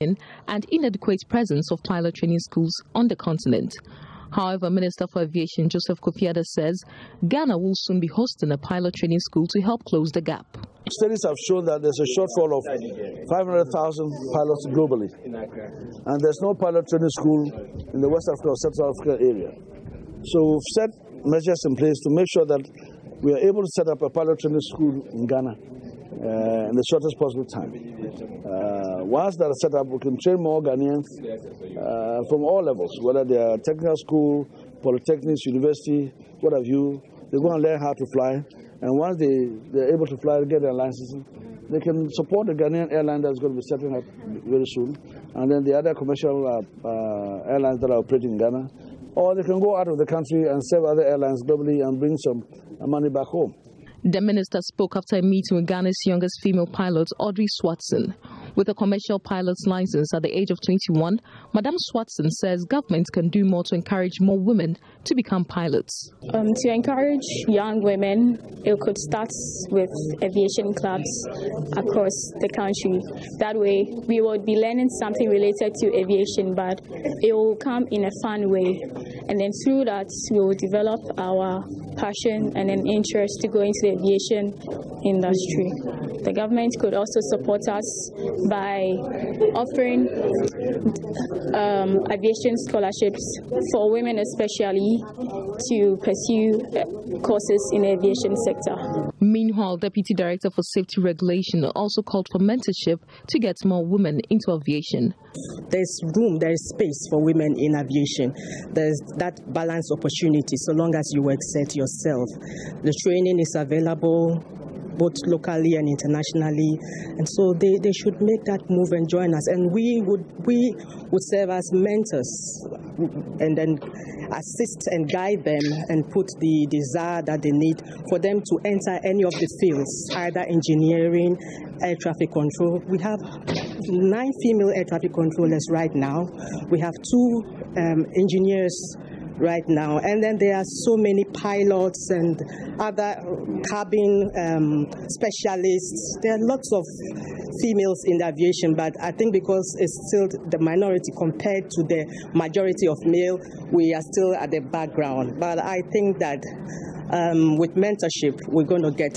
and inadequate presence of pilot training schools on the continent. However, Minister for Aviation Joseph Kofi Adda says Ghana will soon be hosting a pilot training school to help close the gap. Studies have shown that there's a shortfall of 500,000 pilots globally, and there's no pilot training school in the West Africa or Central Africa area. So we've set measures in place to make sure that we are able to set up a pilot training school in Ghana uh, in the shortest possible time. Uh, once that is set up, we can train more Ghanaians uh, from all levels, whether they are technical school, polytechnics, university, what have you. They go and learn how to fly, and once they, they're able to fly, get their licenses, they can support the Ghanaian airline that's going to be setting up very soon, and then the other commercial uh, uh, airlines that are operating in Ghana. Or they can go out of the country and serve other airlines globally and bring some money back home. The minister spoke after a meeting with Ghana's youngest female pilot, Audrey Swatson. With a commercial pilot's license at the age of 21, Madame Swatson says government can do more to encourage more women to become pilots. Um, to encourage young women, it could start with aviation clubs across the country. That way, we would be learning something related to aviation, but it will come in a fun way. And then through that, we will develop our passion and an interest to go into the aviation industry. The government could also support us by offering um, aviation scholarships for women, especially to pursue courses in the aviation sector. Meanwhile, Deputy Director for Safety Regulation also called for mentorship to get more women into aviation. There's room, there's space for women in aviation. There's that balance opportunity so long as you excel yourself. The training is available both locally and internationally. And so they, they should make that move and join us. And we would we would serve as mentors and then assist and guide them and put the desire that they need for them to enter any of the fields, either engineering, air traffic control. We have nine female air traffic controllers right now. We have two um, engineers right now. And then there are so many pilots and other cabin um, specialists. There are lots of females in aviation, but I think because it's still the minority compared to the majority of male, we are still at the background. But I think that um, with mentorship, we're going to get.